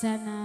Jana